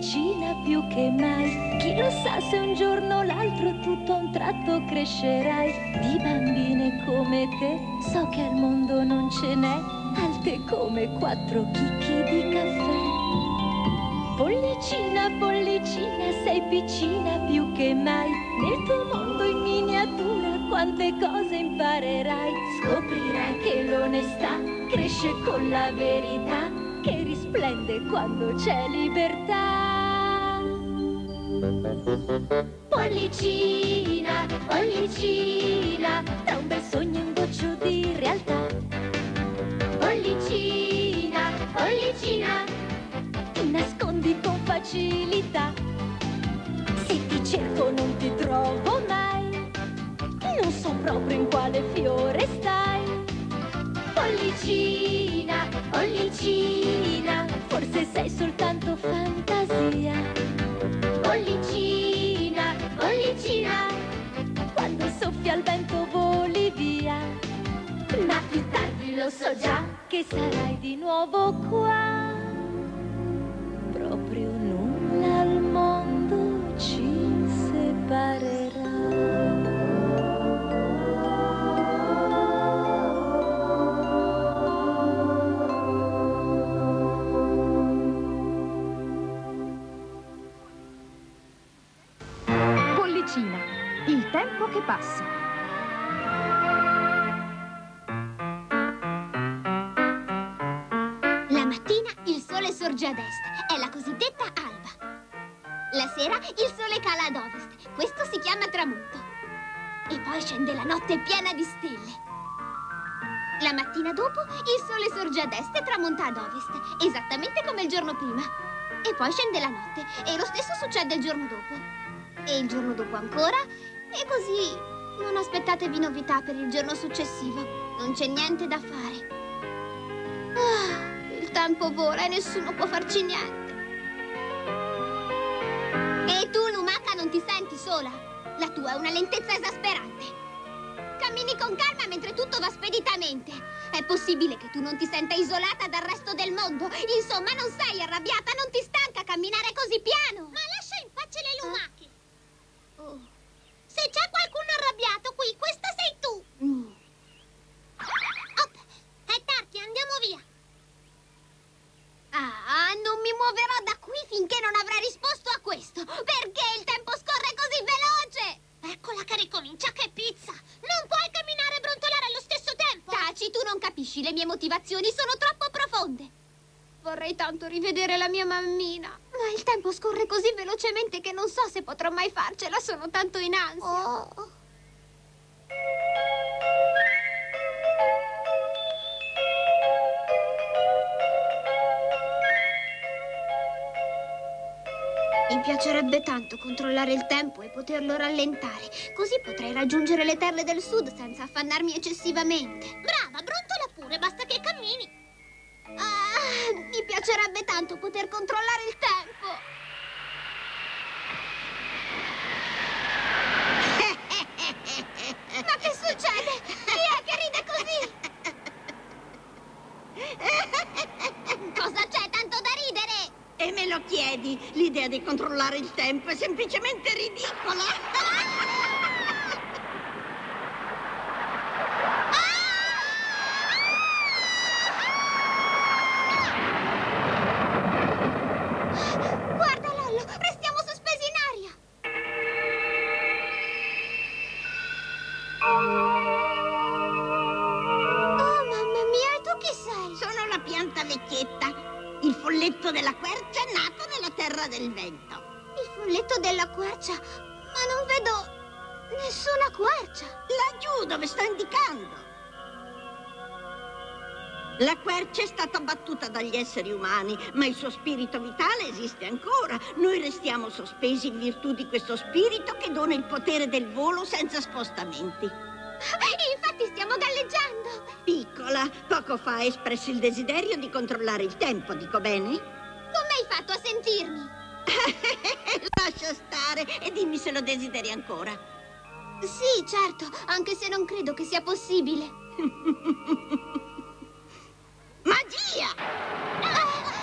pollicina più che mai. Chi lo sa se un giorno o l'altro tutto a un tratto crescerai. Di bambine come te, so che al mondo non ce n'è, alte come quattro chicchi di caffè. Pollicina, pollicina, sei piccina più che mai. Nel tuo mondo in miniatura quante cose imparerai. Scoprirai che l'onestà cresce con la verità, che risplende quando c'è libertà. Pollicina, pollicina, tra un bel sogno e un goccio di realtà. Pollicina, pollicina, ti nascondi con facilità. Se ti cerco non ti trovo mai, non so proprio in quale fiore stai. Pollicina, pollicina, forse sei soltanto so già che sarai di nuovo qua. Proprio nulla al mondo ci separerà. Pollicina, il tempo che passa. Mattina il sole sorge ad est, è la cosiddetta alba. La sera il sole cala ad ovest, questo si chiama tramonto. E poi scende la notte piena di stelle. La mattina dopo il sole sorge ad est e tramonta ad ovest, esattamente come il giorno prima. E poi scende la notte e lo stesso succede il giorno dopo. E il giorno dopo ancora, e così. Non aspettatevi novità per il giorno successivo, non c'è niente da fare. Ah, il tempo vola e nessuno può farci niente. E tu, Lumaca, non ti senti sola? La tua è una lentezza esasperante. Cammini con calma mentre tutto va speditamente. È possibile che tu non ti senta isolata dal resto del mondo? Insomma, non sei arrabbiata, non ti stanca camminare così piano. Ma lascia in pace le lumache. Oh. Se c'è qualcuno arrabbiato qui, questa sei tu. Op, è tardi, andiamo via. Ah, non mi muoverò da qui finché non avrà risposto a questo. Perché il tempo scorre così veloce? Eccola che ricomincia, che pizza! Non puoi camminare e brontolare allo stesso Taci, tu non capisci, le mie motivazioni sono troppo profonde. Vorrei tanto rivedere la mia mammina, ma il tempo scorre così velocemente che non so se potrò mai farcela, sono tanto in ansia. Mi piacerebbe tanto controllare il tempo e poterlo rallentare, così potrei raggiungere le terre del sud senza affannarmi eccessivamente. Brava, brontola pure, basta che cammini. Ah, mi piacerebbe tanto poter controllare il tempo. Ma che succede? Chi è che ride così? Cosa c'è tanto da ridere? Chiedi? L'idea di controllare il tempo è semplicemente ridicola. Del vento. Il folletto della quercia, ma non vedo nessuna quercia. Laggiù dove sto indicando. La quercia è stata battuta dagli esseri umani, ma il suo spirito vitale esiste ancora. Noi restiamo sospesi in virtù di questo spirito che dona il potere del volo senza spostamenti. Infatti stiamo galleggiando. Piccola, poco fa hai espresso il desiderio di controllare il tempo, dico bene? Come hai fatto a sentirmi? Lascia stare e dimmi se lo desideri ancora. Sì, certo, anche se non credo che sia possibile. Magia!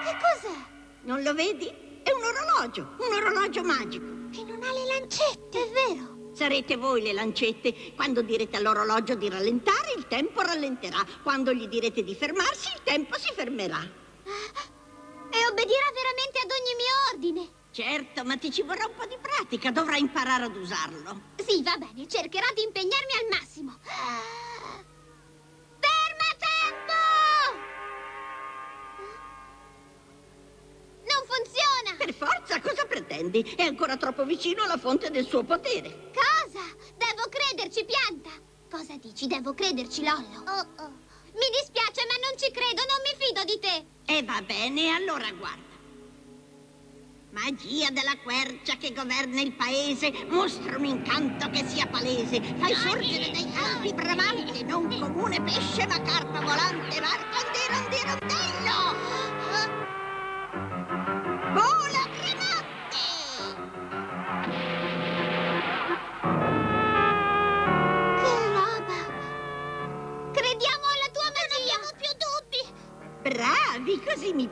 Che cos'è? Non lo vedi? È un orologio, un orologio magico. E non ha le lancette, è vero? Sarete voi le lancette. Quando direte all'orologio di rallentare, il tempo rallenterà. Quando gli direte di fermarsi, il tempo si fermerà. Obbedirà veramente ad ogni mio ordine. Certo, ma ti ci vorrà un po' di pratica. Dovrai imparare ad usarlo. Sì, va bene, cercherò di impegnarmi al massimo. Ferma tempo! Non funziona! Per forza, cosa pretendi? È ancora troppo vicino alla fonte del suo potere. Cosa? Devo crederci, pianta! Cosa dici? Devo crederci, Lollo? Oh, oh. Mi dispiace, ma non ci credo, non mi fido di te. E va bene, allora guarda. Magia della quercia che governa il paese, mostra un incanto che sia palese. Fai sorgere dai campi bramante, non comune pesce, ma carpa volante, marcandiron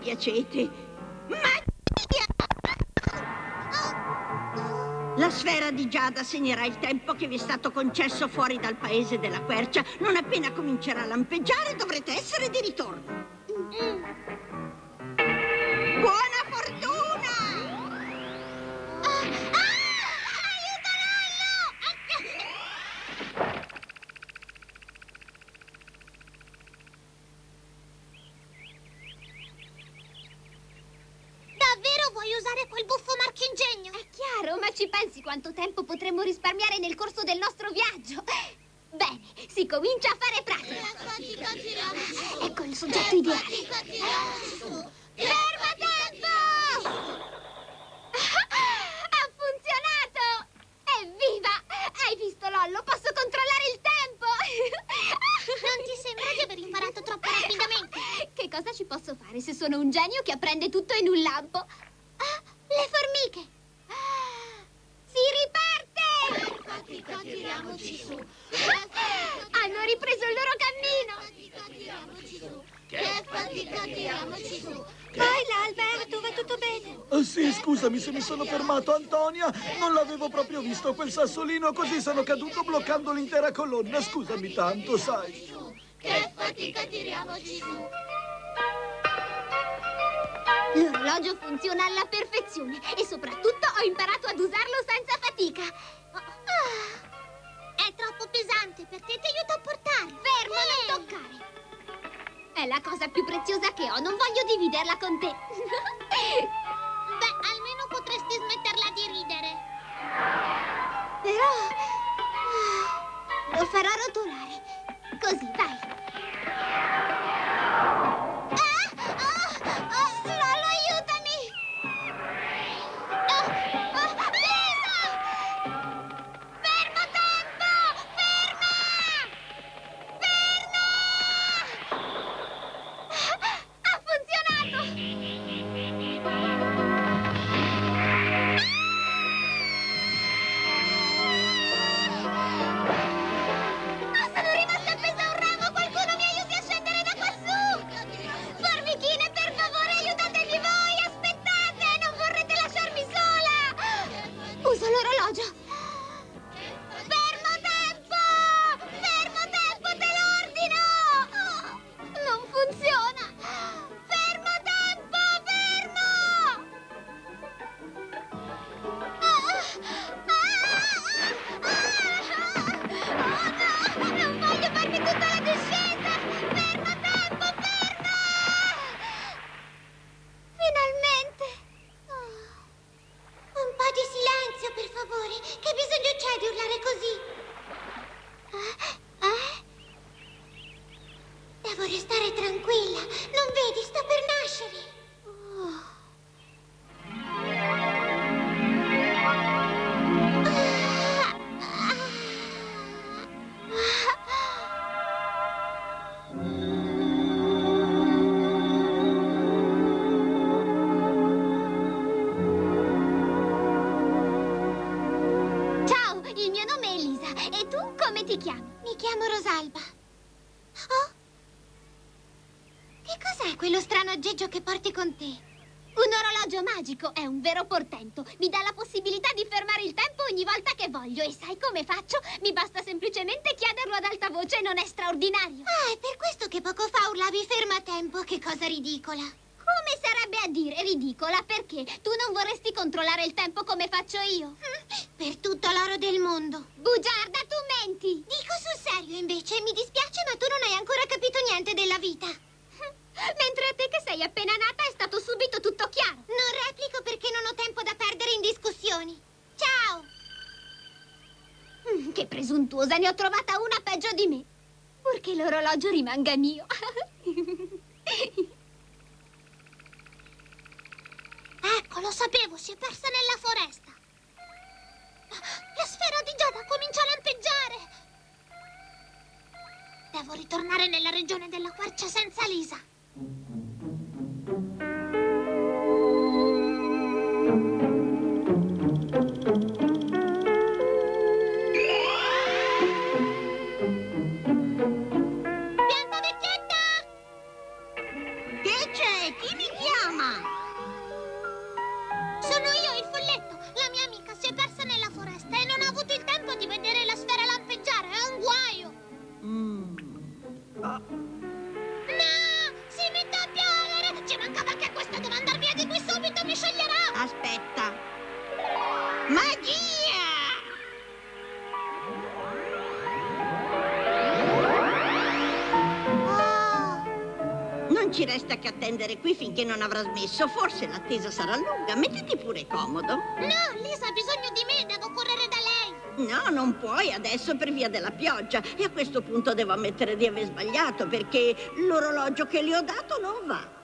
piacete. Magia! La sfera di Giada segnerà il tempo che vi è stato concesso fuori dal paese della quercia. Non appena comincerà a lampeggiare dovrete essere di ritorno. Buona Vuoi usare quel buffo marchingegno? È chiaro, ma ci pensi quanto tempo potremmo risparmiare nel corso del nostro viaggio? Bene, si comincia a fare pratica. Ecco il soggetto ideale. Ferma tempo! Ha funzionato! Evviva! Hai visto, Lollo? Posso controllare il tempo! Non ti sembra di aver imparato troppo rapidamente? Che cosa ci posso fare se sono un genio che apprende tutto in un lampo? Ah, le formiche! Ah, Si riparte! Fatica, tiriamoci su. Hanno ripreso il loro cammino! Fatica, tiriamoci su. Che fatica, tiriamoci su. Vai là, Alberto, va tutto bene? Oh, sì, scusami se mi sono fermato, Antonia. Non l'avevo proprio visto quel sassolino, così sono caduto bloccando l'intera colonna. Scusami tanto, sai. Che fatica, tiriamoci su. L'orologio funziona alla perfezione e soprattutto ho imparato ad usarlo senza fatica. Ah, È troppo pesante per te, ti aiuto a portare. Fermo, non toccare. È la cosa più preziosa che ho, non voglio dividerla con te. Beh, almeno potresti smetterla di ridere. Però... ah, Lo farò rotolare. Così, vai. Devo restare tranquilla. Non vedi, sto per nascere. Ciao, il mio nome è Elisa. E tu come ti chiami? Mi chiamo Rosalba. Oh? Che cos'è quello strano aggeggio che porti con te? Un orologio magico è un vero portento. Mi dà la possibilità di fermare il tempo ogni volta che voglio. E sai come faccio? Mi basta semplicemente chiederlo ad alta voce, non è straordinario. Ah, è per questo che poco fa urlavi ferma tempo. Che cosa ridicola. Come sarebbe a dire ridicola? Perché tu non vorresti controllare il tempo come faccio io? Per tutto l'oro del mondo. Bugiarda, tu menti! Dico sul serio, invece, mi dispiace, ma tu non hai ancora capito niente della vita. Mentre a te che sei appena nata è stato subito tutto chiaro. Non replico perché non ho tempo da perdere in discussioni. Ciao! Mm, che presuntuosa, ne ho trovata una peggio di me. Purché l'orologio rimanga mio. ecco, lo sapevo, si è persa nella foresta. La sfera di Giada comincia a lampeggiare. Devo ritornare nella regione della quercia senza Lisa. No! Si mette a piovere! Ci mancava che questa deve andar via di qui subito, mi scioglierò! aspetta. Magia! Oh! Non ci resta che attendere qui finché non avrà smesso. Forse l'attesa sarà lunga. Mettiti pure comodo. No, Lisa ha bisogno di me, devo correre! No, non puoi adesso per via della pioggia. E a questo punto devo ammettere di aver sbagliato perché l'orologio che le ho dato non va.